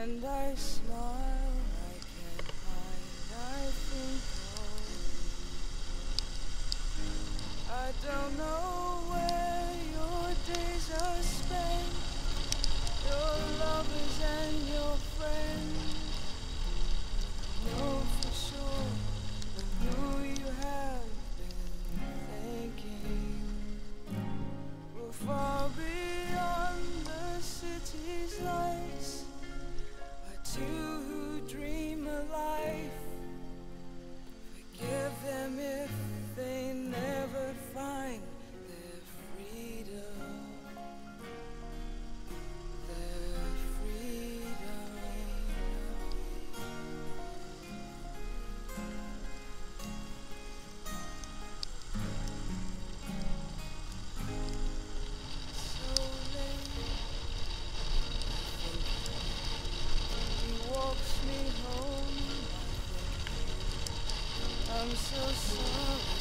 And I smile, I can't hide, I think home. I don't know where your days are spent, your lovers and your friends. I'm so sorry.